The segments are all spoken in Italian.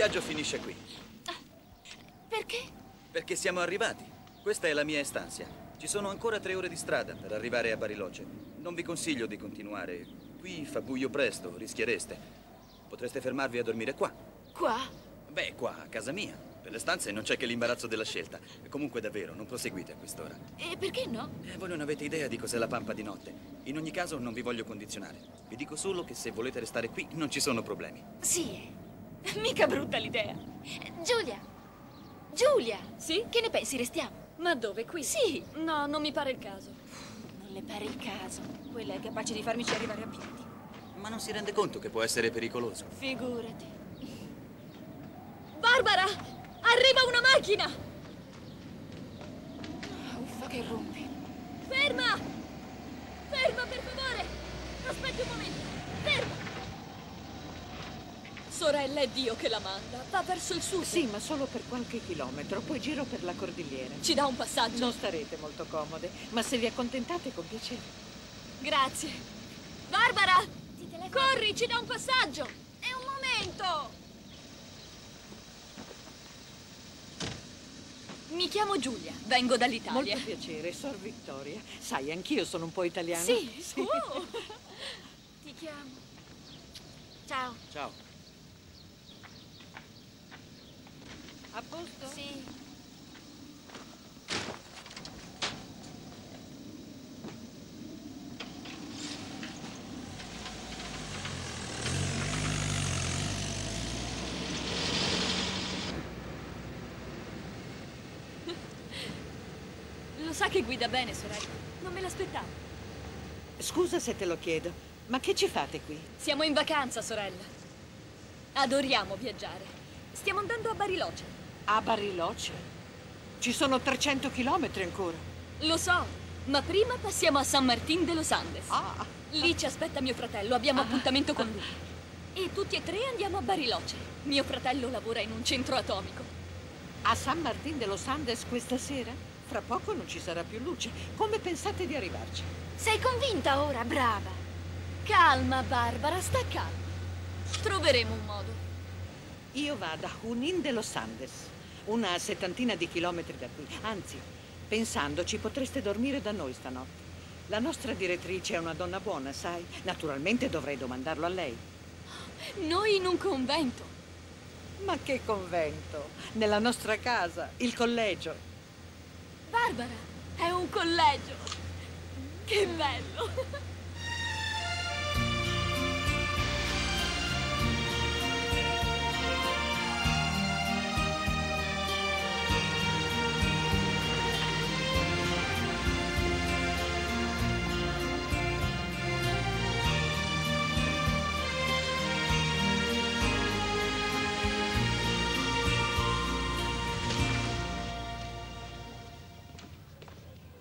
viaggio finisce qui. Perché? Perché siamo arrivati. Questa è la mia estancia. Ci sono ancora tre ore di strada per arrivare a Bariloce. Non vi consiglio di continuare. Qui fa buio presto, rischiereste. Potreste fermarvi a dormire qua. Qua? Beh, qua, a casa mia. Per le stanze non c'è che l'imbarazzo della scelta. Comunque davvero, non proseguite a quest'ora. E perché no? Eh, voi non avete idea di cos'è la pampa di notte. In ogni caso non vi voglio condizionare. Vi dico solo che se volete restare qui non ci sono problemi. Sì. Mica brutta l'idea. Giulia! Giulia! Sì? Che ne pensi? Restiamo? Ma dove? Qui? Sì! No, non mi pare il caso. Non le pare il caso. Quella è capace di farmici arrivare a piedi. Ma non si rende conto che può essere pericoloso. Figurati. Barbara! Arriva una macchina! Uffa che rompi. Ferma! Ferma, per favore! Aspetti un momento! Ferma! Sorella, è Dio che la manda. Va verso il sud. Sì, ma solo per qualche chilometro, poi giro per la cordigliera. Ci dà un passaggio. Non starete molto comode, ma se vi accontentate con piacere. Grazie. Barbara! Corri, ci dà un passaggio! È un momento! Mi chiamo Giulia, vengo dall'Italia. Molto piacere, Sor Vittoria. Sai, anch'io sono un po' italiana. Sì, Oh. Ti chiamo. Ciao. Ciao. A posto? Sì. Lo sa che guida bene, sorella. Non me l'aspettavo. Scusa se te lo chiedo, ma che ci fate qui? Siamo in vacanza, sorella. Adoriamo viaggiare. Stiamo andando a Bariloce. A Bariloce? Ci sono 300 chilometri ancora. Lo so, ma prima passiamo a San Martín de los Andes. Ah, Lì ci aspetta mio fratello, abbiamo appuntamento con lui. E tutti e tre andiamo a Bariloce. Mio fratello lavora in un centro atomico. a San Martín de los Andes questa sera? Fra poco non ci sarà più luce. Come pensate di arrivarci? Sei convinta ora? Brava. Calma, Barbara, sta calma. Troveremo un modo. Io vado a Junín de los Andes, una settantina di chilometri da qui. Anzi, pensandoci, potreste dormire da noi stanotte. La nostra direttrice è una donna buona, sai? Naturalmente dovrei domandarlo a lei. Noi in un convento. Ma che convento! Nella nostra casa, il collegio. Barbara, è un collegio. Che bello.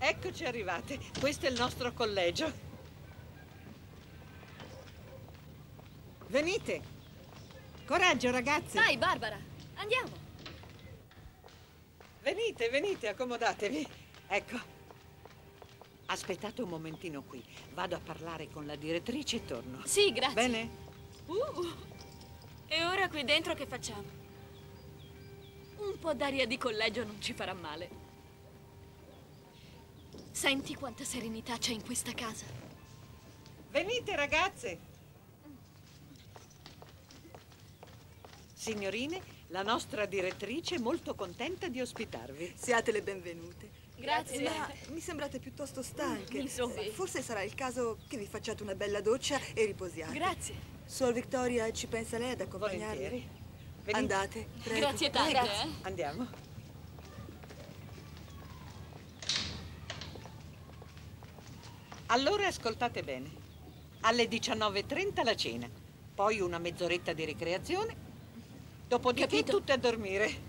Eccoci arrivate. Questo è il nostro collegio. Venite. Coraggio, ragazzi. Dai, Barbara, andiamo. Venite, venite, accomodatevi. Ecco. Aspettate un momentino qui. Vado a parlare con la direttrice e torno. Sì, grazie. Bene? Uh, E ora qui dentro che facciamo? un po' d'aria di collegio non ci farà male. Senti quanta serenità c'è in questa casa. Venite, ragazze. Signorine, la nostra direttrice è molto contenta di ospitarvi. Siate le benvenute. Grazie. Ma mi sembrate piuttosto stanche. Insomma. Forse sarà il caso che vi facciate una bella doccia e riposiate. Grazie. Suor Victoria, ci pensa lei ad accompagnarvi? Volentieri. Venite. Andate, prego. Grazie tante, Prego. eh. Andiamo. Allora ascoltate bene. Alle 19.30 la cena, poi una mezz'oretta di ricreazione, dopodiché Capito. tutte a dormire.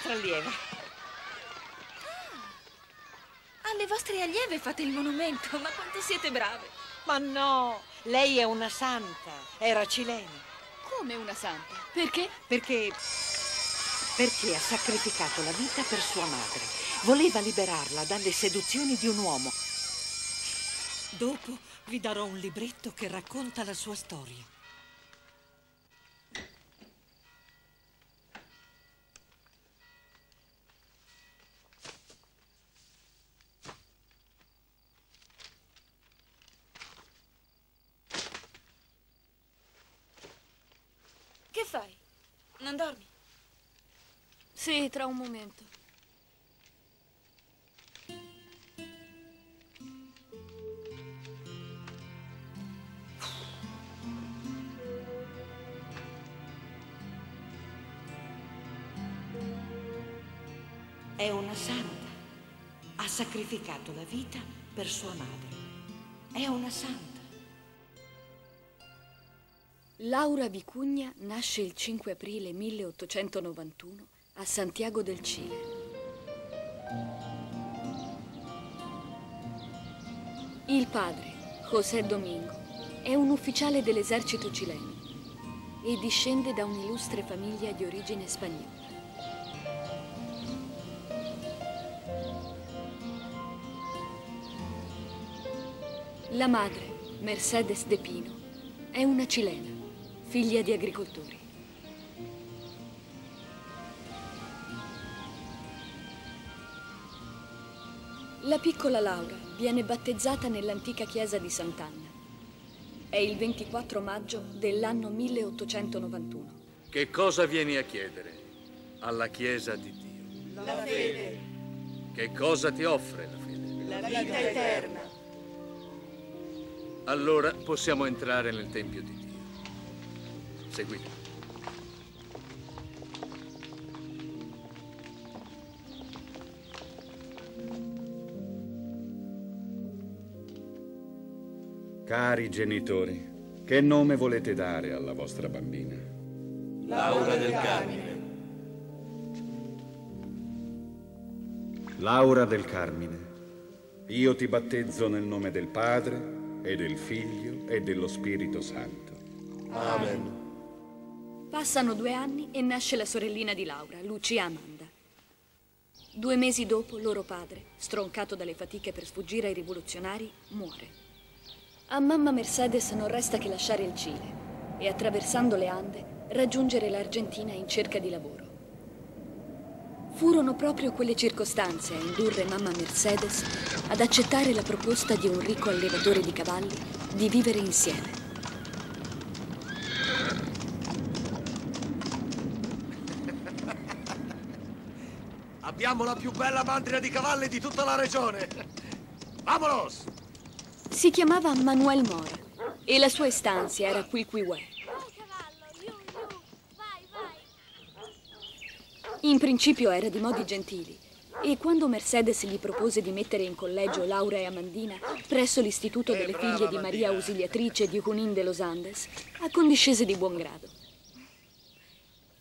Nostra allieva. Alle vostre allieve fate il monumento, ma quanto siete brave. Ma no, lei è una santa, era cilena. Come una santa? Perché? Perché. Perché ha sacrificato la vita per sua madre. Voleva liberarla dalle seduzioni di un uomo. Dopo vi darò un libretto che racconta la sua storia. Non dormi? Sì, tra un momento. È una santa. Ha sacrificato la vita per sua madre. È una santa. Laura Vicugna nasce il 5 aprile 1891 a Santiago del Cile. Il padre, José Domingo, è un ufficiale dell'esercito cileno e discende da un'illustre famiglia di origine spagnola. La madre, Mercedes de Pino, è una cilena, figlia di agricoltori. La piccola Laura viene battezzata nell'antica chiesa di Sant'Anna. È il 24 maggio dell'anno 1891. Che cosa vieni a chiedere alla Chiesa di Dio? La fede, Che cosa ti offre la fede? la vita eterna. Allora possiamo entrare nel Tempio di Dio. Seguitemi. Cari genitori, che nome volete dare alla vostra bambina? Laura del Carmine. Laura del Carmine, io ti battezzo nel nome del Padre e del Figlio e dello Spirito Santo. Amen. Passano due anni e nasce la sorellina di Laura, Lucia Amanda. Due mesi dopo, loro padre, stroncato dalle fatiche per sfuggire ai rivoluzionari, muore. A mamma Mercedes non resta che lasciare il Cile e, attraversando le Ande, raggiungere l'Argentina in cerca di lavoro. Furono proprio quelle circostanze a indurre mamma Mercedes ad accettare la proposta di un ricco allevatore di cavalli di vivere insieme. Abbiamo la più bella mandria di cavalli di tutta la regione. Vamonos! Si chiamava Manuel Mora e la sua estancia era Quilquihué. In principio era di modi gentili e quando Mercedes gli propose di mettere in collegio Laura e Amandina presso l'istituto delle brava figlie di Maria. Ausiliatrice di Junín de los Andes, accondiscese di buon grado.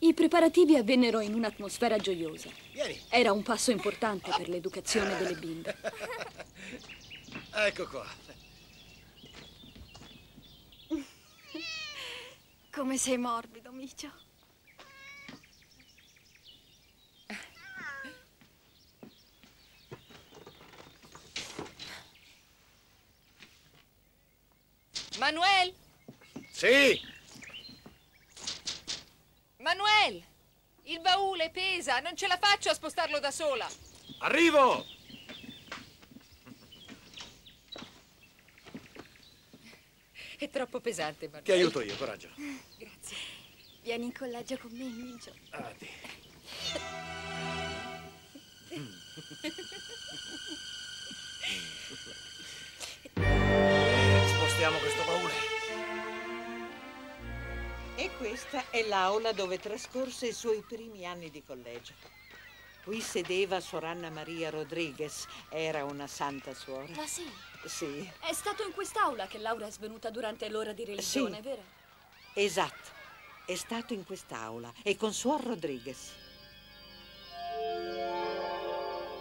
I preparativi avvennero in un'atmosfera gioiosa. Era un passo importante per l'educazione delle bimbe. Ecco qua. Come sei morbido, Micio. Manuel? Sì? Manuel! Il baule pesa, non ce la faccio a spostarlo da sola. Arrivo! È troppo pesante, Manuel. Ti aiuto io, coraggio. Grazie. Vieni in collegio con me, Micio. Avanti. Spostiamo questo baule. E questa è l'aula dove trascorse i suoi primi anni di collegio. Qui sedeva Sor Anna Maria Rodriguez, era una santa suora. Ma sì, Sì, è stato in quest'aula che Laura è svenuta durante l'ora di religione, Sì. vero? esatto. È stato in quest'aula e con Suor Rodriguez.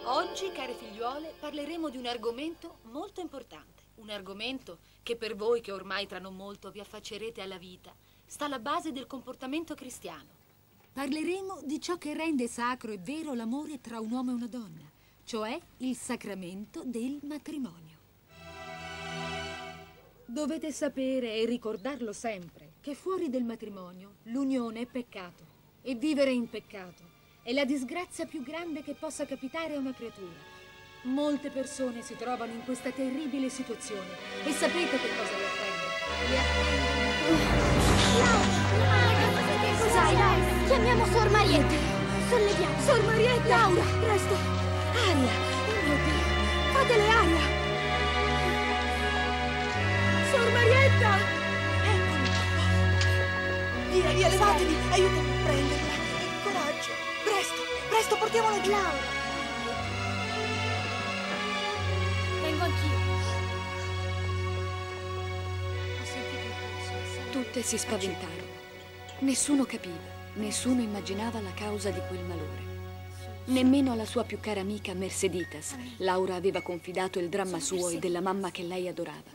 Oggi, care figliuole, parleremo di un argomento molto importante. Un argomento che per voi che ormai tra non molto vi affaccerete alla vita sta alla base del comportamento cristiano. Parleremo di ciò che rende sacro e vero l'amore tra un uomo e una donna, cioè il sacramento del matrimonio. Dovete sapere e ricordarlo sempre che fuori del matrimonio l'unione è peccato e vivere in peccato è la disgrazia più grande che possa capitare a una creatura. Molte persone si trovano in questa terribile situazione e sapete che cosa le attende? Le attende Chiamiamo Sor Marietta. Solleviamo. Sor Marietta. Laura, presto. Aria. Oh mio Dio. Fatele aria. Sor Marietta! Via, via, levatevi! Aiutami a prenderla! Coraggio! Presto, presto, portiamola di Laura! Vengo anch'io. Ho sentito il pulso. Tutte si spaventarono. Nessuno capiva, nessuno immaginava la causa di quel malore. Nemmeno alla sua più cara amica Merceditas, Laura aveva confidato il dramma suo e della mamma che lei adorava.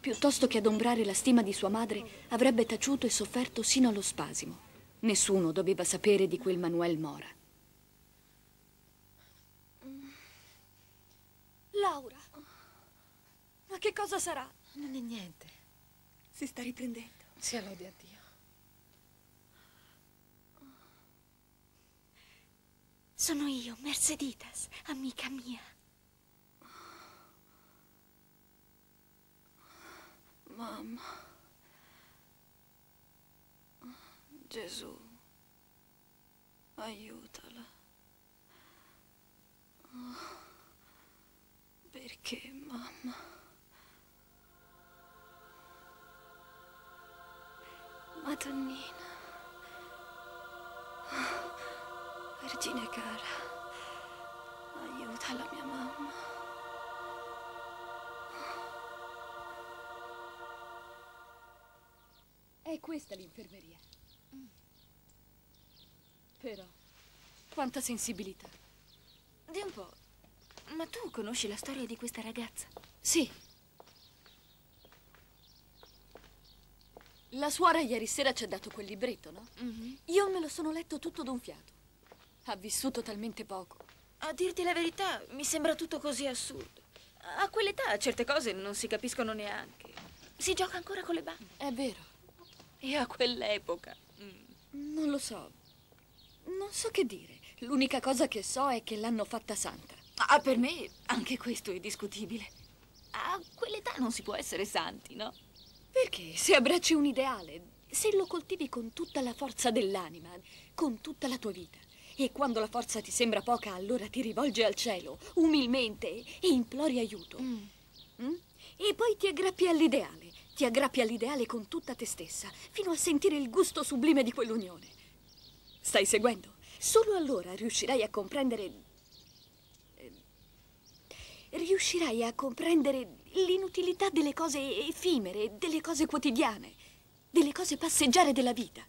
Piuttosto che adombrare la stima di sua madre, avrebbe taciuto e sofferto sino allo spasimo. Nessuno doveva sapere di quel Manuel Mora. Laura. Ma che cosa sarà? Non è niente. Si sta riprendendo. Sia lode a Dio. Sono io, Merceditas, amica mia. Mamma. Gesù. Aiutala. Perché, mamma? Madonnina. Vergine cara. Aiuta la mia mamma. È questa l'infermeria. Però, quanta sensibilità. Di un po'. Ma tu conosci la storia di questa ragazza? Sì. La suora ieri sera ci ha dato quel libretto, no? Io me lo sono letto tutto d'un fiato. Ha vissuto talmente poco. A dirti la verità, mi sembra tutto così assurdo. A quell'età certe cose non si capiscono neanche. Si gioca ancora con le bambole. È vero. E a quell'epoca. Non lo so. Non so che dire. L'unica cosa che so è che l'hanno fatta santa. Ah, per me anche questo è discutibile. A quell'età non si può essere santi, no? Perché se abbracci un ideale, se lo coltivi con tutta la forza dell'anima, con tutta la tua vita, e quando la forza ti sembra poca, allora ti rivolgi al cielo, umilmente, e implori aiuto. Mm? E poi ti aggrappi all'ideale, ti aggrappi all'ideale con tutta te stessa, fino a sentire il gusto sublime di quell'unione. Stai seguendo? Solo allora riuscirai a comprendere eh, riuscirai a comprendere l'inutilità delle cose effimere, delle cose quotidiane, delle cose passeggere della vita.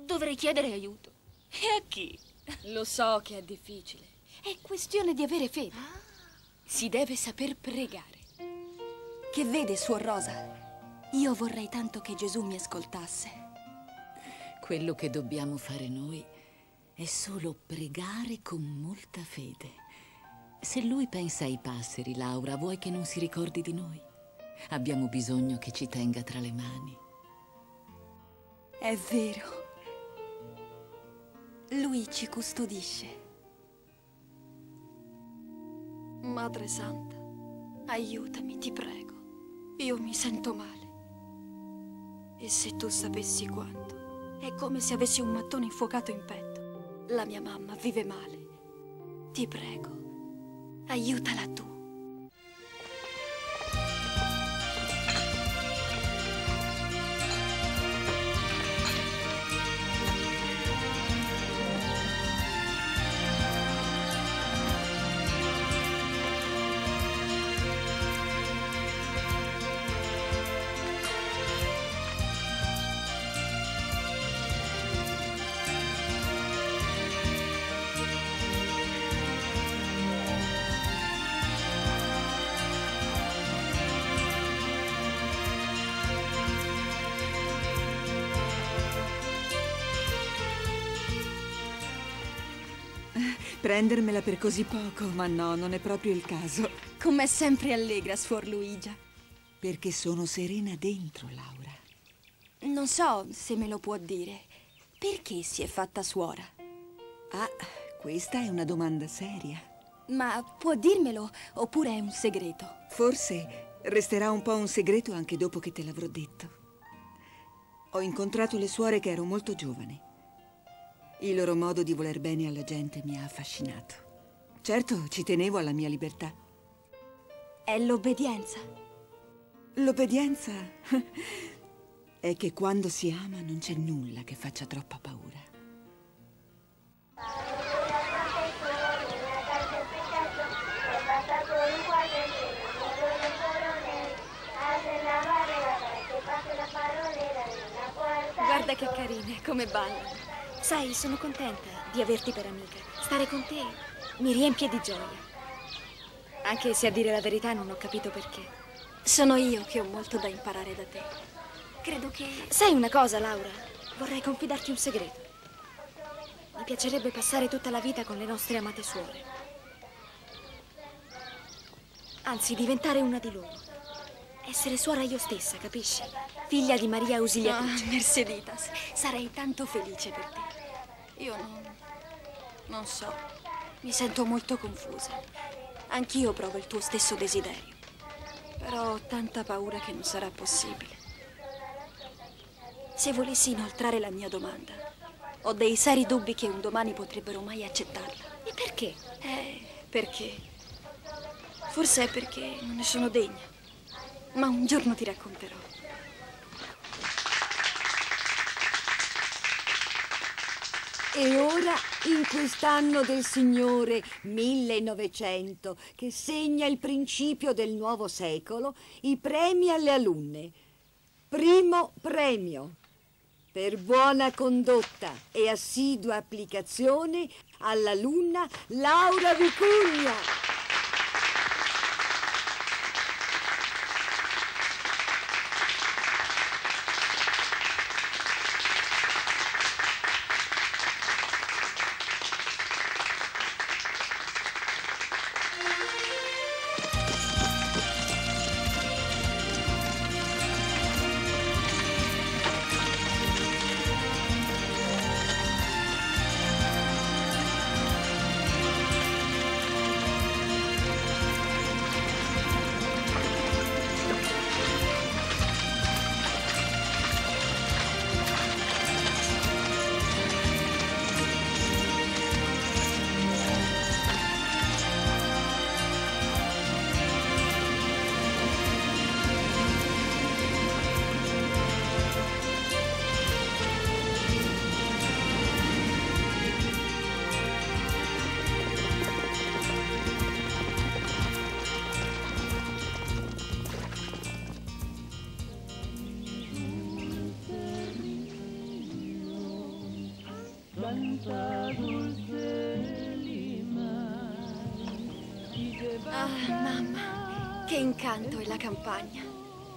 Dovrei chiedere aiuto. E a chi? Lo so che è difficile. È questione di avere fede. Si deve saper pregare. Che vede, Suor Rosa? Io vorrei tanto che Gesù mi ascoltasse. Quello che dobbiamo fare noi è solo pregare con molta fede. Se lui pensa ai passeri, Laura, vuoi che non si ricordi di noi? Abbiamo bisogno che ci tenga tra le mani. È vero. Lui ci custodisce. Madre Santa, aiutami, ti prego. Io mi sento male. E se tu sapessi quanto, è come se avessi un mattone infuocato in petto. La mia mamma vive male. Ti prego, aiutala tu. Prendermela per così poco, ma no, non è proprio il caso. Com'è sempre allegra, Suor Luigia. Perché sono serena dentro, Laura. Non so se me lo può dire. Perché si è fatta suora? Ah, questa è una domanda seria. Ma può dirmelo oppure è un segreto? Forse resterà un po' un segreto anche dopo che te l'avrò detto. Ho incontrato le suore che ero molto giovane. Il loro modo di voler bene alla gente mi ha affascinato. Certo, ci tenevo alla mia libertà. È l'obbedienza. L'obbedienza è che quando si ama non c'è nulla che faccia troppa paura. Guarda che carine, come ballano. Sai, sono contenta di averti per amica. Stare con te mi riempie di gioia. Anche se a dire la verità non ho capito perché. Sono io che ho molto da imparare da te. Credo che... Sai una cosa, Laura? Vorrei confidarti un segreto. Mi piacerebbe passare tutta la vita con le nostre amate suore. Anzi, diventare una di loro. Essere suora io stessa, capisci? Figlia di Maria Ausiliatrice. Ah, Merceditas, sarei tanto felice per te. Io non... non so. Mi sento molto confusa. Anch'io provo il tuo stesso desiderio. Però ho tanta paura che non sarà possibile. Se volessi inoltrare la mia domanda, ho dei seri dubbi che un domani potrebbero mai accettarla. E perché? Eh, perché? Forse è perché non ne sono degna. Ma un giorno ti racconterò. E ora, in quest'anno del Signore 1900, che segna il principio del nuovo secolo, i premi alle alunne. Primo premio. Per buona condotta e assidua applicazione all'alunna Laura Vicugna.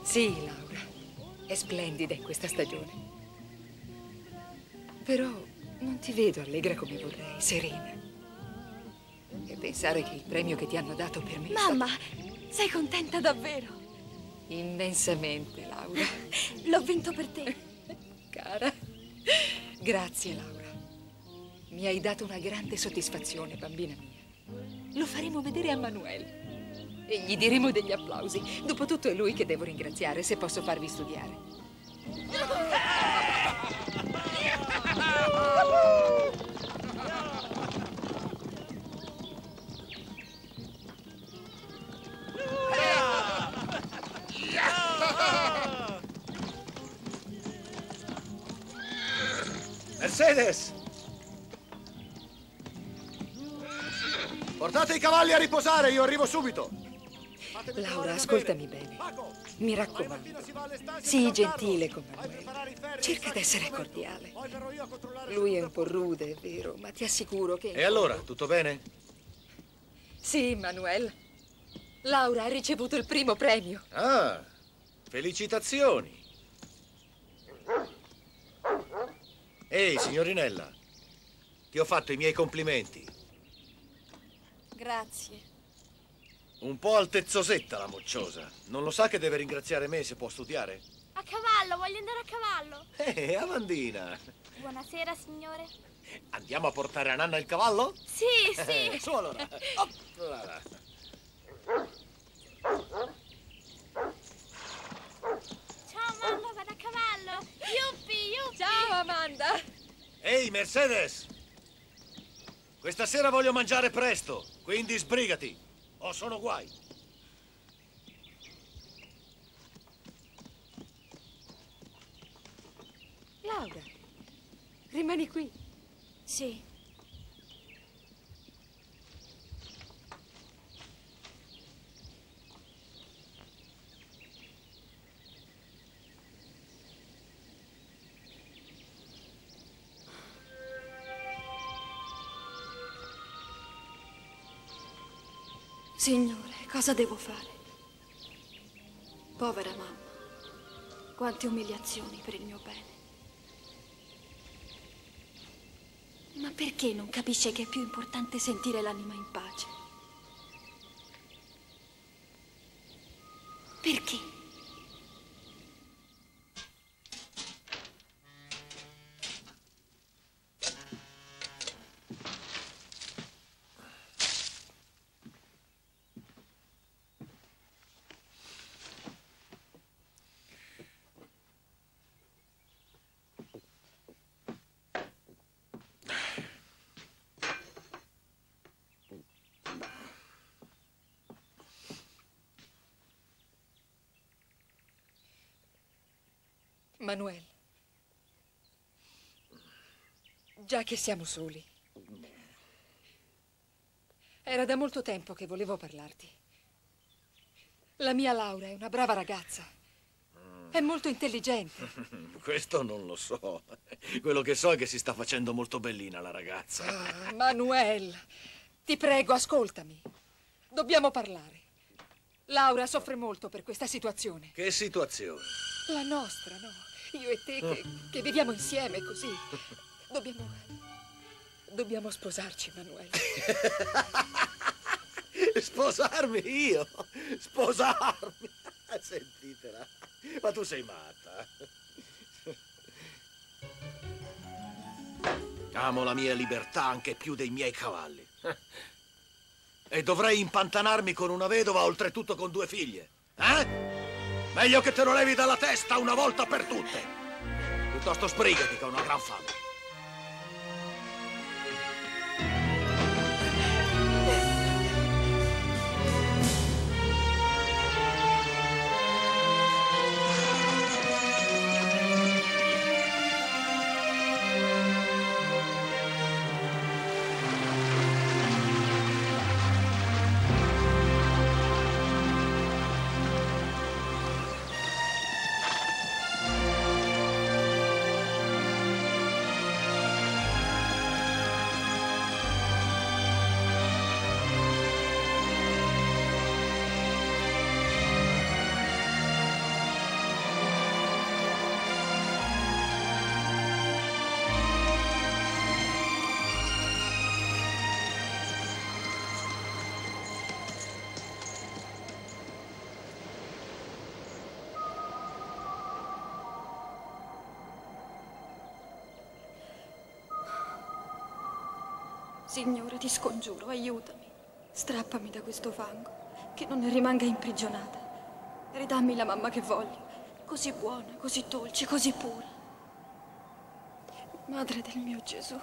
Sì, Laura. È splendida in questa stagione. Però non ti vedo allegra come vorrei, serena. E pensare che il premio che ti hanno dato per me... Mamma, sei contenta davvero? Immensamente, Laura. L'ho vinto per te. Cara. Grazie, Laura. Mi hai dato una grande soddisfazione, bambina mia. Lo faremo vedere a Manuel. E gli diremo degli applausi. Dopotutto è lui che devo ringraziare se posso farvi studiare. Mercedes! Portate i cavalli a riposare, io arrivo subito. Laura, ascoltami bene. Mi raccomando, sii gentile con Manuel. Cerca d'essere cordiale. Lui è un po' rude, è vero, ma ti assicuro che... E allora, tutto bene? Sì, Manuel. Laura ha ricevuto il primo premio. Ah, felicitazioni. Ehi, signorinella, ti ho fatto i miei complimenti. Grazie. Un po' altezzosetta la mocciosa. Non lo sa che deve ringraziare me se può studiare? A cavallo, voglio andare a cavallo. Eh, Amandina. Buonasera, signore. Andiamo a portare a Nanna il cavallo? Sì, Eh, sì. su allora. Oplala. Ciao, mamma, vado a cavallo. Yuppi, yuppi. Ciao, Amanda. Ehi, Mercedes! Questa sera voglio mangiare presto, quindi sbrigati. O sono guai. Laura, rimani qui. Sì. Signore, cosa devo fare? Povera mamma, quante umiliazioni per il mio bene. Ma perché non capisce che è più importante sentire l'anima in pace? Manuel. Già che siamo soli. Era da molto tempo che volevo parlarti. La mia Laura è una brava ragazza. È molto intelligente. Questo non lo so. Quello che so è che si sta facendo molto bellina la ragazza. Ah, Manuel, ti prego, ascoltami. Dobbiamo parlare. Laura soffre molto per questa situazione. Che situazione? La nostra, no? Io e te che, che viviamo insieme così. Dobbiamo. Dobbiamo sposarci, Manuel. Sposarmi io? Sposarmi? Sentitela. Ma tu sei matta. Amo la mia libertà anche più dei miei cavalli. E dovrei impantanarmi con una vedova, oltretutto con due figlie. Eh? Meglio che te lo levi dalla testa una volta per tutte. Piuttosto sbrigati che ho una gran fame. Signore, ti scongiuro, aiutami. Strappami da questo fango, che non ne rimanga imprigionata. Ridammi la mamma che voglio, così buona, così dolce, così pura. Madre del mio Gesù.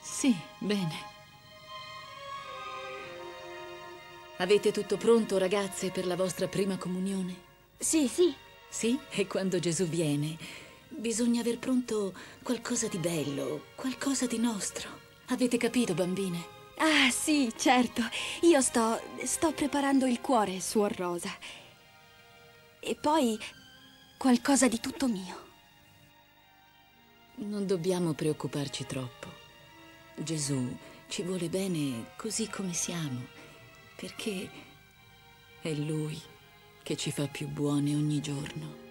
Sì, bene. Avete tutto pronto, ragazze, per la vostra prima comunione? Sì. Sì. Sì? E quando Gesù viene, bisogna aver pronto qualcosa di bello, qualcosa di nostro. Avete capito, bambine? Ah, sì, certo. Io sto. sto preparando il cuore, suor Rosa. E poi qualcosa di tutto mio. Non dobbiamo preoccuparci troppo. Gesù ci vuole bene così come siamo, perché è Lui che ci fa più buone ogni giorno.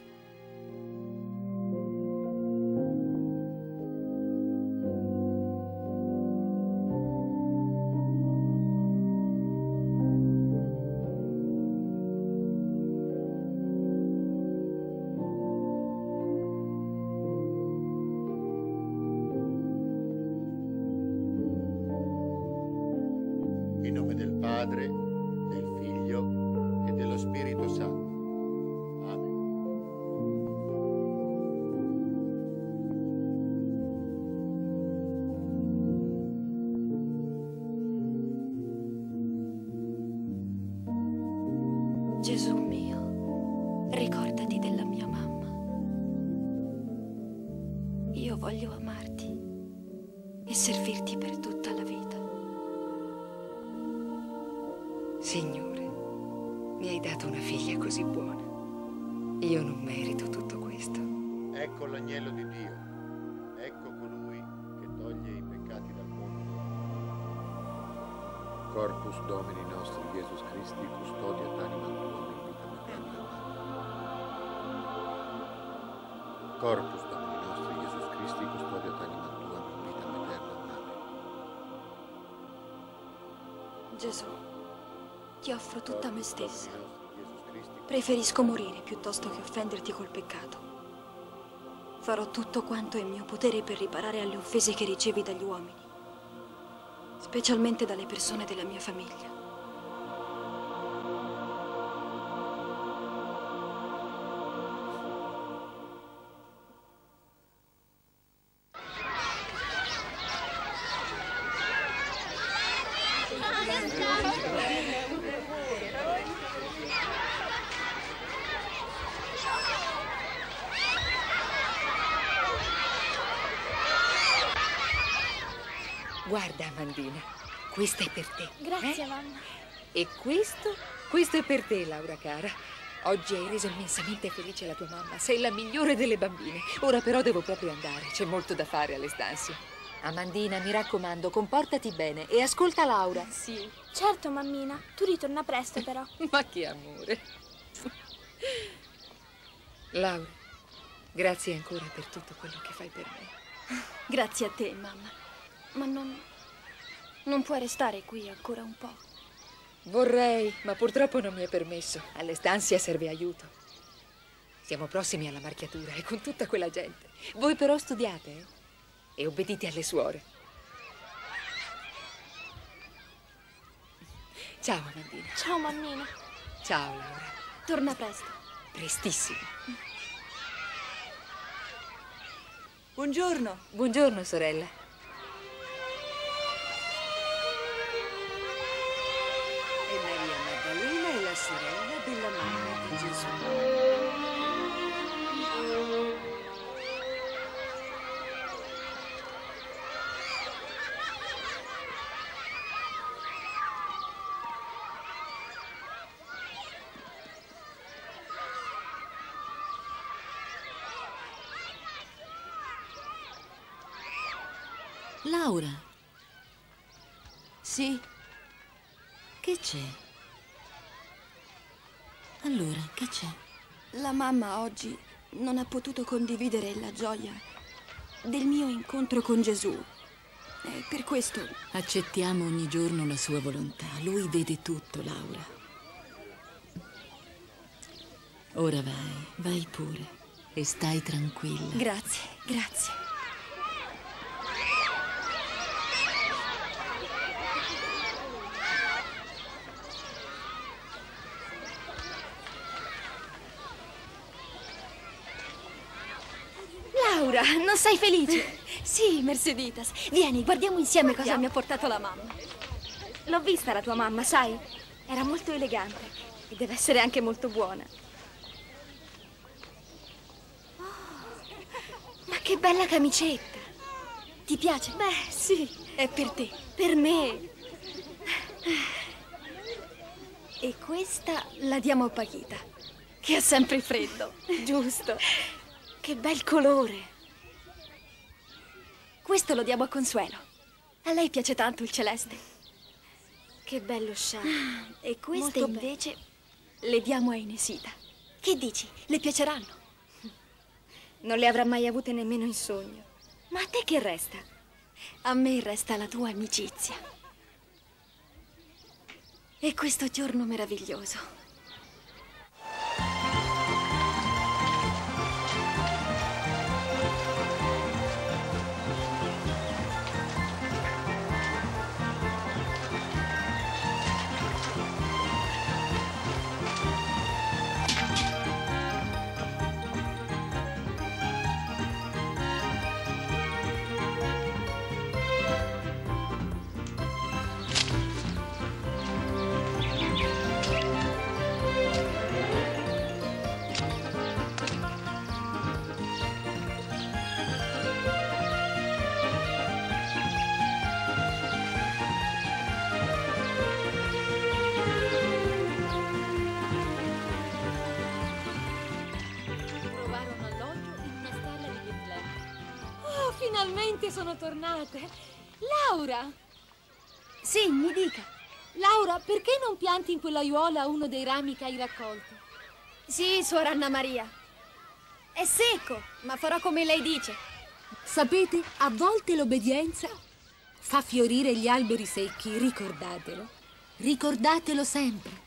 Ecco l'agnello di Dio. Ecco colui che toglie i peccati dal mondo. Corpus Domini nostri Jesus Christi, custodia tanimam tuam in vitam aeterna. Corpus Domini nostri Jesus Christi, custodia tanimam tuam in vitam aeterna. Amen. Gesù, ti offro tutta me stessa. Preferisco morire piuttosto che offenderti col peccato. Farò tutto quanto in mio potere per riparare alle offese che ricevi dagli uomini, specialmente dalle persone della mia famiglia. Questa è per te. Grazie, eh? mamma. E questo? Questo è per te, Laura cara. Oggi hai reso immensamente felice la tua mamma. Sei la migliore delle bambine. Ora però devo proprio andare. C'è molto da fare alle stanze. Amandina, mi raccomando, comportati bene e ascolta Laura. Sì. Certo, mammina. Tu ritorna presto, però. Ma che amore. Laura, grazie ancora per tutto quello che fai per me. Grazie a te, mamma. Ma non. Non puoi restare qui ancora un po'. Vorrei, ma purtroppo non mi è permesso. Alle stanze serve aiuto. Siamo prossimi alla marchiatura e con tutta quella gente. Voi però studiate eh? e obbedite alle suore. Ciao, Amandina. Ciao, mammina. Ciao, Laura. Torna presto. Prestissimo. Buongiorno. Buongiorno, sorella. mamma oggi non ha potuto condividere la gioia del mio incontro con Gesù. È per questo... Accettiamo ogni giorno la sua volontà. Lui vede tutto, Laura. Ora vai, vai pure e stai tranquilla. Grazie, grazie. Non sei felice? Sì, Merceditas. Vieni, guardiamo insieme cosa mi ha portato la mamma. L'ho vista la tua mamma, sai? Era molto elegante E deve essere anche molto buona. Ma che bella camicetta! Ti piace? Beh, sì. È per te. Per me. E questa la diamo a Paquita, che ha sempre freddo. Giusto. Che bel colore. Questo lo diamo a Consuelo. A lei piace tanto il celeste. Che bello sciame. E queste Molto invece le diamo a Inesita. Che dici? Le piaceranno? Non le avrà mai avute nemmeno in sogno. Ma a te che resta? A me resta la tua amicizia. E questo giorno meraviglioso. Non pianti in quell'aiuola uno dei rami che hai raccolto? Sì, suora Anna Maria. È secco, ma farò come lei dice. Sapete, a volte l'obbedienza fa fiorire gli alberi secchi, ricordatelo. Ricordatelo sempre.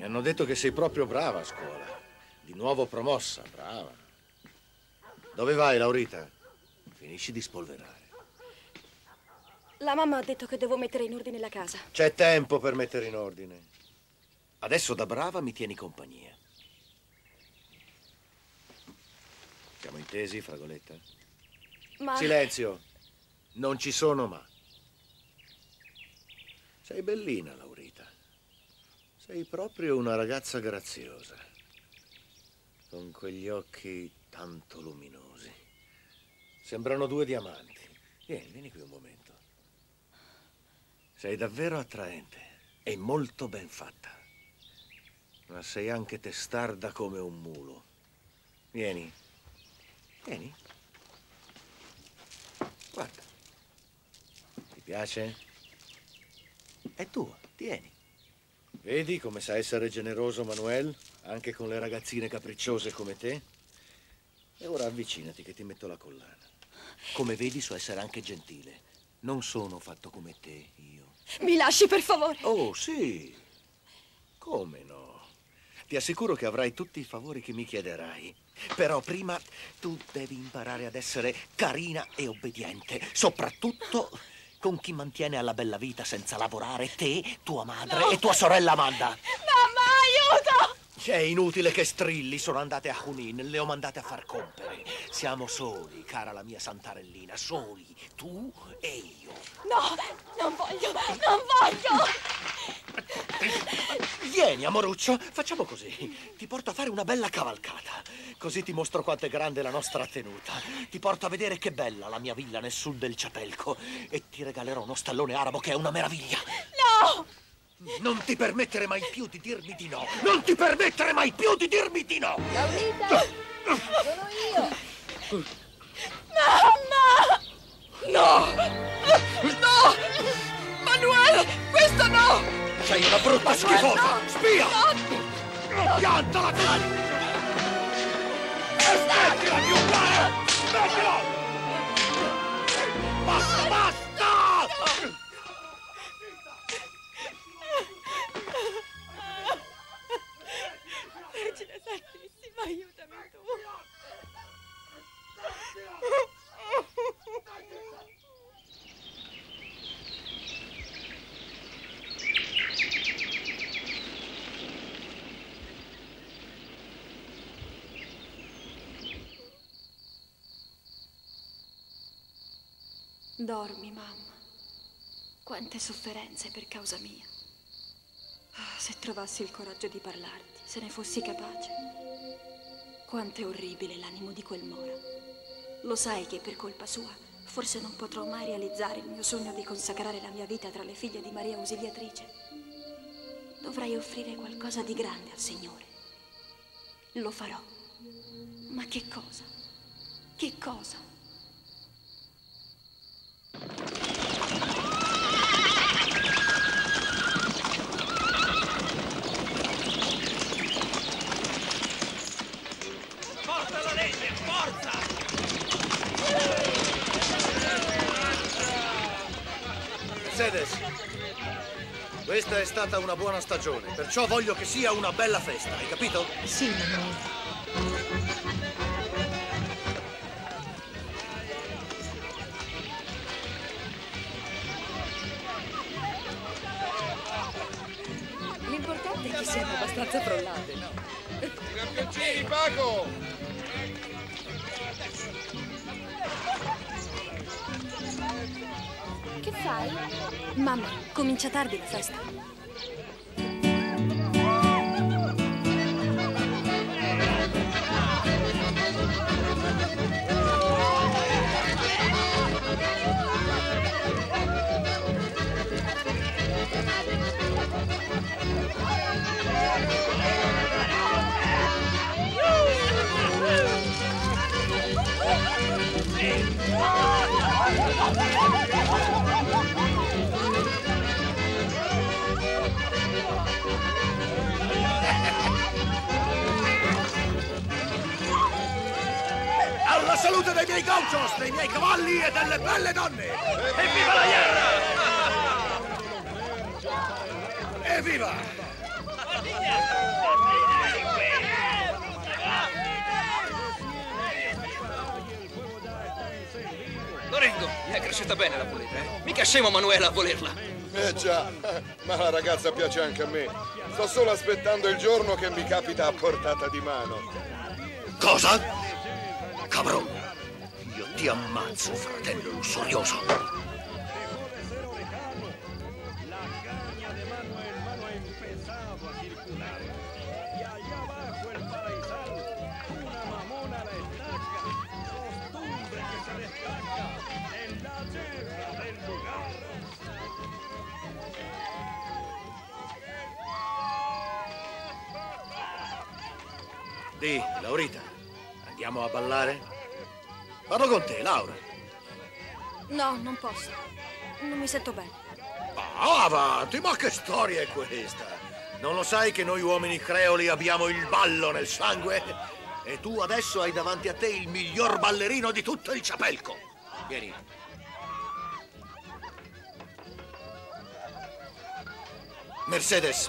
Mi hanno detto che sei proprio brava a scuola. Di nuovo promossa, brava. Dove vai, Laurita? Finisci di spolverare. La mamma ha detto che devo mettere in ordine la casa. C'è tempo per mettere in ordine. Adesso da brava mi tieni compagnia. Siamo intesi, Fragoletta? Ma... Silenzio. Non ci sono ma. Sei bellina, Laurita. Sei proprio una ragazza graziosa. Con quegli occhi tanto luminosi. Sembrano due diamanti. Vieni, vieni qui un momento. Sei davvero attraente e molto ben fatta. Ma sei anche testarda come un mulo. Vieni. Vieni. Guarda. Ti piace? È tua, tieni. Vedi come sa essere generoso Manuel, anche con le ragazzine capricciose come te? E ora avvicinati che ti metto la collana. Come vedi so essere anche gentile. Non sono fatto come te, io. Mi lasci, per favore. Oh, sì. Come no? Ti assicuro che avrai tutti i favori che mi chiederai. Però prima tu devi imparare ad essere carina e obbediente, soprattutto con chi mantiene alla bella vita senza lavorare te, tua madre No. e tua sorella Amanda. Mamma, aiuto! È inutile che strilli, sono andate a Hunin, le ho mandate a far compere. Siamo soli, cara la mia Santarellina, soli, tu e io. No, non voglio, non voglio! Vieni, amoruccio, facciamo così. Ti porto a fare una bella cavalcata. Così ti mostro quanto è grande la nostra tenuta. Ti porto a vedere che bella la mia villa nel sud del Ciapelco. E ti regalerò uno stallone arabo che è una meraviglia. No! Non ti permettere mai più di dirmi di no. Non ti permettere mai più di dirmi di no. Laurita, sono io. Mamma! No! No! Manuel, questo no! Sei una brutta schifosa! Spia! Piantala tu! E smettila di urlare! Smettila! Basta, basta! Dormi, mamma. Quante sofferenze per causa mia. Ah, se trovassi il coraggio di parlarti, se ne fossi capace. Quanto è orribile l'animo di quel Mora. Lo sai che per colpa sua forse non potrò mai realizzare il mio sogno di consacrare la mia vita tra le figlie di Maria Ausiliatrice. Dovrei offrire qualcosa di grande al Signore. Lo farò. Ma che cosa? Che cosa? Porta la legge, forza! Mercedes, questa è stata una buona stagione, perciò voglio che sia una bella festa, hai capito? Sì. L'importante è che siamo abbastanza frollate, no? Campioncini, Paco! Fai? Mamma, comincia tardi la festa. Alla salute dei miei gauchos, dei miei cavalli e delle belle donne! Evviva la guerra! Evviva! Lorenzo, gli è cresciuta bene la pulita, eh? Mica scemo Manuela a volerla. Eh già, ma la ragazza piace anche a me. Sto solo aspettando il giorno che mi capita a portata di mano. Cosa? Cabron, io ti ammazzo, fratello lussurioso. Di, Laurita, andiamo a ballare? Vado con te, Laura. No, non posso. Non mi sento bene. Ah, avanti, ma che storia è questa? Non lo sai che noi uomini creoli abbiamo il ballo nel sangue? E tu adesso hai davanti a te il miglior ballerino di tutto il ciapelco. Vieni. Mercedes,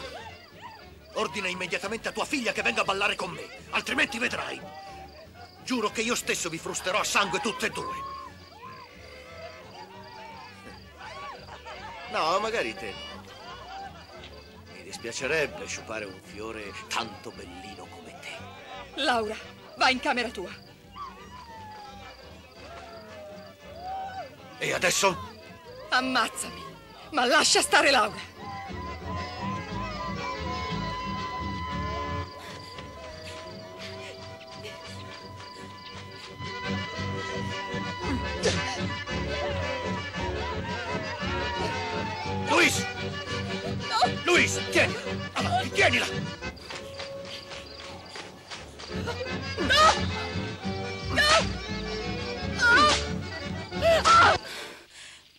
ordina immediatamente a tua figlia che venga a ballare con me, altrimenti vedrai. Giuro che io stesso vi frusterò a sangue tutte e due. No, magari te no. Mi dispiacerebbe sciupare un fiore tanto bellino come te. Laura, vai in camera tua. E adesso? Ammazzami, ma lascia stare Laura. Luis, tienila! Avanti, tienila!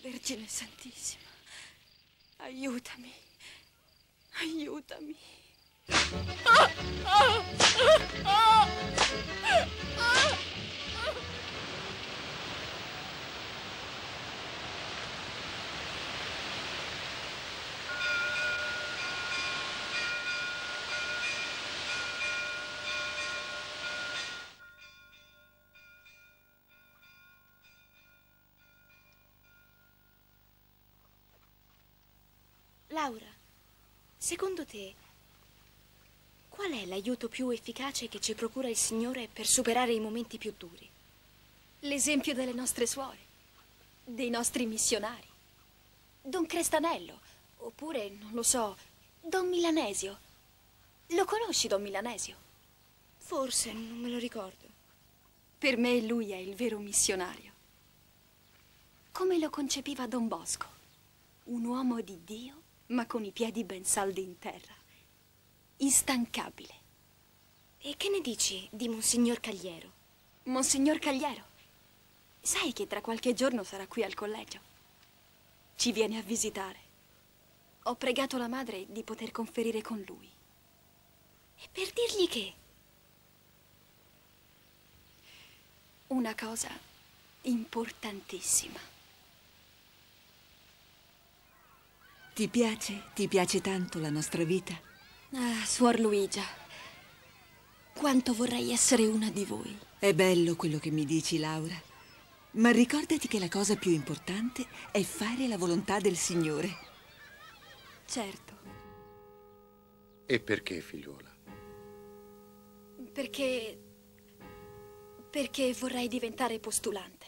Vergine Santissima, aiutami, aiutami. Laura, secondo te, qual è l'aiuto più efficace che ci procura il Signore per superare i momenti più duri? L'esempio delle nostre suore, dei nostri missionari. Don Crestanello, oppure, non lo so, Don Milanesio. Lo conosci, Don Milanesio? Forse, non me lo ricordo. Per me lui è il vero missionario. Come lo concepiva Don Bosco, un uomo di Dio, ma con i piedi ben saldi in terra, instancabile. E che ne dici di Monsignor Cagliero? Monsignor Cagliero, sai che tra qualche giorno sarà qui al collegio? Ci viene a visitare. Ho pregato la madre di poter conferire con lui. E per dirgli che? Una cosa importantissima. Ti piace? Ti piace tanto la nostra vita? Ah, Suor Luigia, quanto vorrei essere una di voi. È bello quello che mi dici, Laura. Ma ricordati che la cosa più importante è fare la volontà del Signore. Certo, E perché, figliuola? perché... perché vorrei diventare postulante.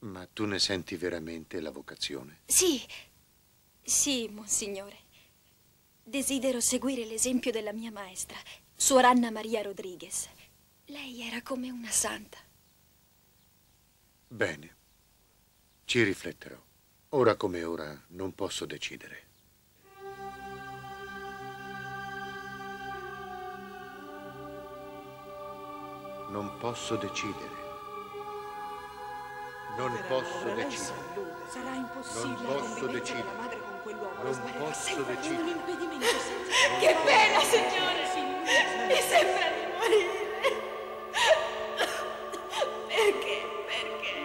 Ma tu ne senti veramente la vocazione? Sì, sì, monsignore. Desidero seguire l'esempio della mia maestra, Suor Anna Maria Rodriguez. Lei era come una santa. Bene. Ci rifletterò. Ora come ora non posso decidere. Non posso decidere. Non posso decidere. Sarà impossibile Non posso decidere. Non posso decidere. un impedimento senza... Che pena, signore! Mi sembra di morire. Perché? Perché?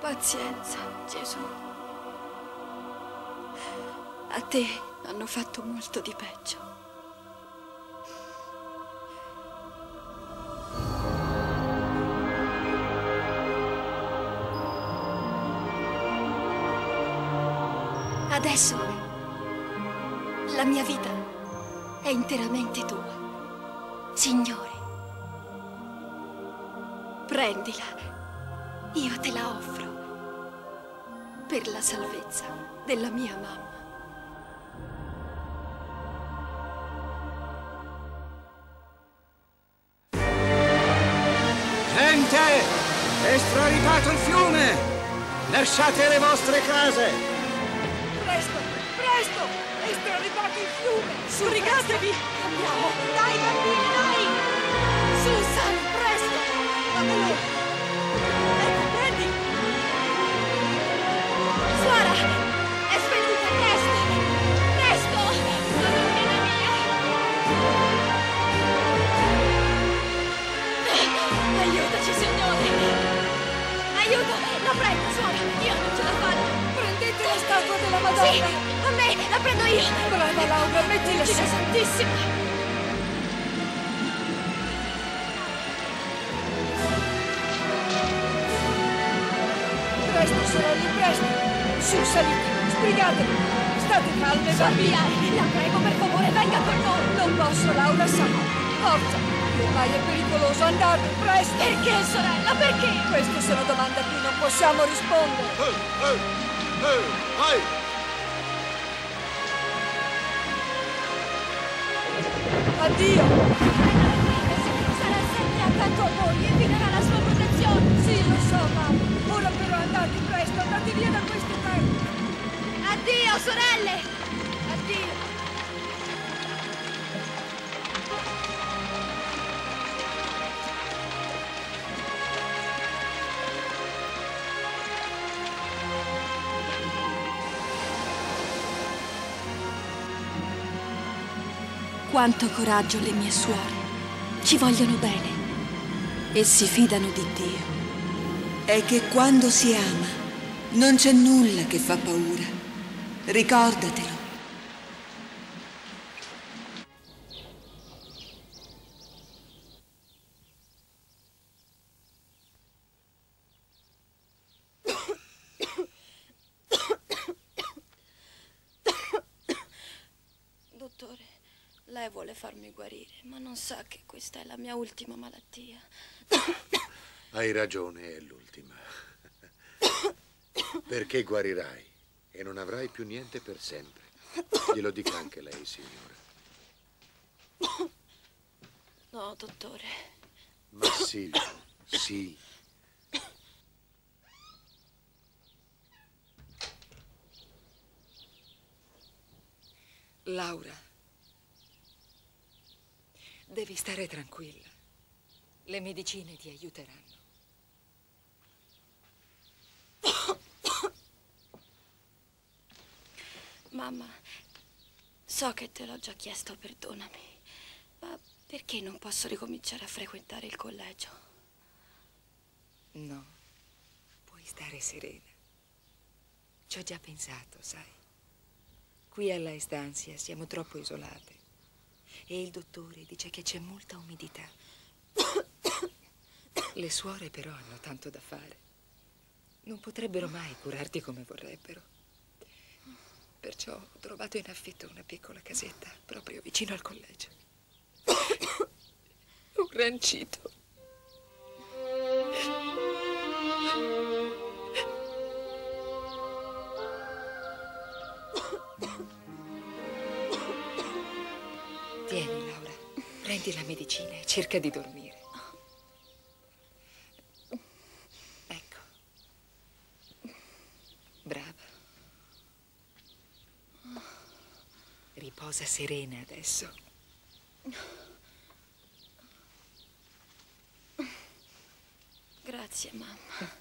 Pazienza, Gesù. A te hanno fatto molto di peggio. Adesso la mia vita è interamente tua. Signore, prendila. Io te la offro per la salvezza della mia mamma. Gente, è straripato il fiume! Lasciate le vostre case! Il fiume! Sbrigatevi! Andiamo! Quanto coraggio le mie suore. Ci vogliono bene e si fidano di Dio. È che quando si ama non c'è nulla che fa paura. Ricordatelo. Dottore, lei vuole farmi guarire, ma non sa che questa è la mia ultima malattia. Hai ragione, è l'ultima. Perché guarirai e non avrai più niente per sempre. Glielo dica anche lei, signora. No, dottore. Ma sì, sì. Laura, devi stare tranquilla. Le medicine ti aiuteranno. Mamma, so che te l'ho già chiesto, perdonami. Ma perché non posso ricominciare a frequentare il collegio? No, puoi stare serena. Ci ho già pensato, sai. Qui alla estancia siamo troppo isolate e il dottore dice che c'è molta umidità. Le suore però hanno tanto da fare. Non potrebbero mai curarti come vorrebbero. Perciò ho trovato in affitto una piccola casetta proprio vicino al collegio. Un rancito. Prendi la medicina e cerca di dormire. Ecco. Brava. Riposa serena adesso. Grazie, mamma.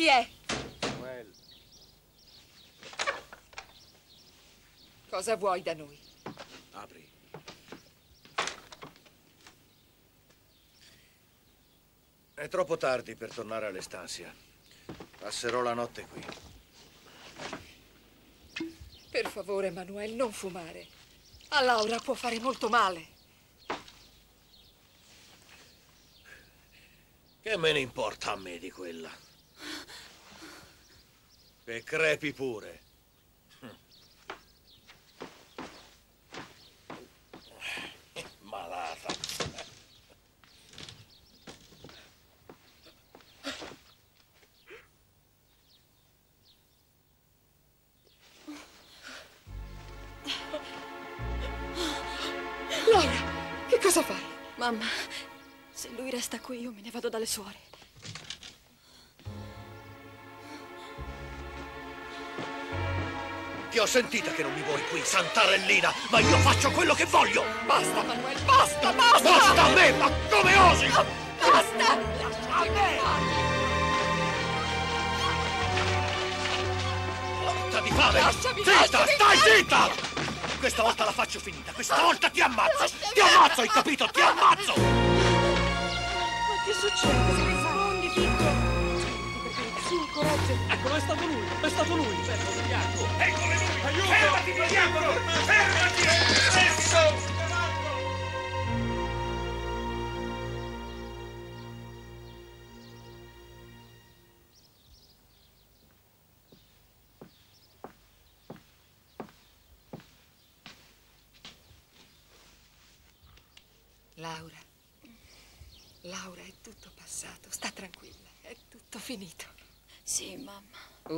Chi è? Well, Cosa vuoi da noi? apri. È troppo tardi per tornare all'estancia. Passerò la notte qui. Per favore, Emanuele, non fumare. A Laura può fare molto male. Che me ne importa a me di quella? Che crepi pure. Mamma, se lui resta qui io me ne vado dalle suore. Ti ho sentita che non mi vuoi qui, Santarellina, ma io faccio quello che voglio! Basta, Manuel, basta, basta! Basta a me, ma come osi? Basta! A me! Morta di fame! Lasciami, zitta, lasciami, stai zitta! Questa volta la faccio finita, questa volta ti ammazzo! Ti ammazzo, hai capito? Ti ammazzo! Ma che succede? Si rispondi, Vitto! Su, coraggio! Ecco, è stato lui, è stato lui. Fermo, Bianco. Eccolo lui! Aiuto! Fermati, Bianco! Fermati! Adesso!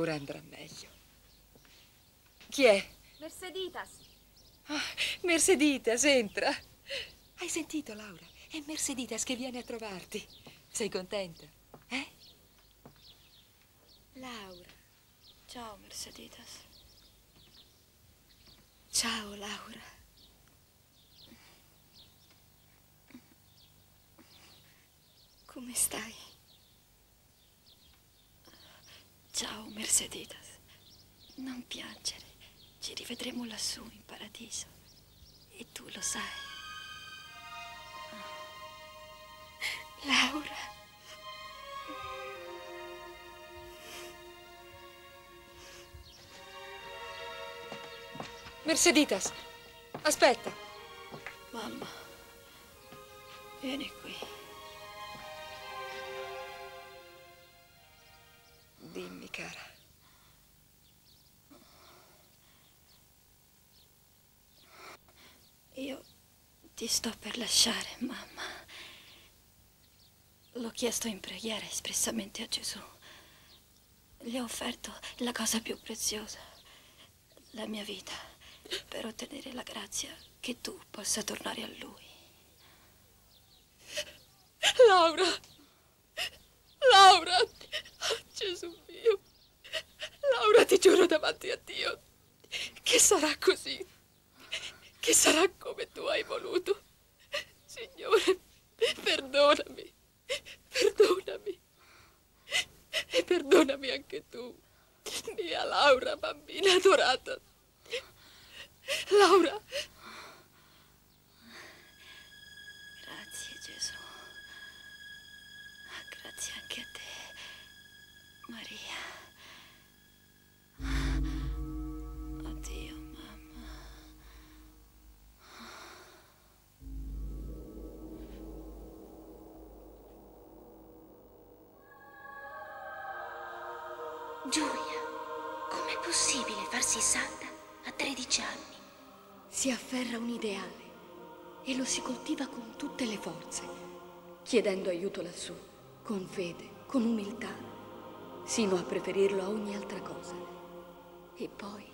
Ora andrà meglio. Chi è? Merceditas. Ah, Merceditas, entra. Hai sentito, Laura? È Merceditas che viene a trovarti. Sei contenta? Eh? Laura. Ciao, Merceditas. Ciao, Laura. Come stai? Ciao, Merceditas. Non piangere. Ci rivedremo lassù in paradiso. E tu lo sai. Laura. Merceditas, aspetta. Mamma, vieni qui. Dimmi, cara. Io ti sto per lasciare, mamma. L'ho chiesto in preghiera espressamente a Gesù. Gli ho offerto la cosa più preziosa, la mia vita, per ottenere la grazia che tu possa tornare a Lui. Laura! Laura! Gesù mio! Laura, ti giuro davanti a Dio che sarà così. Che sarà come tu hai voluto. Signore, perdonami. Perdonami. E perdonami anche tu. Mia Laura, bambina adorata. Laura, Grazie Gesù. Grazie anche a te, Maria. Oddio, mamma. Giulia, com'è possibile farsi santa a 13 anni? Si afferra un ideale e lo si coltiva con tutte le forze, chiedendo aiuto lassù, con fede, con umiltà, sino a preferirlo a ogni altra cosa. E poi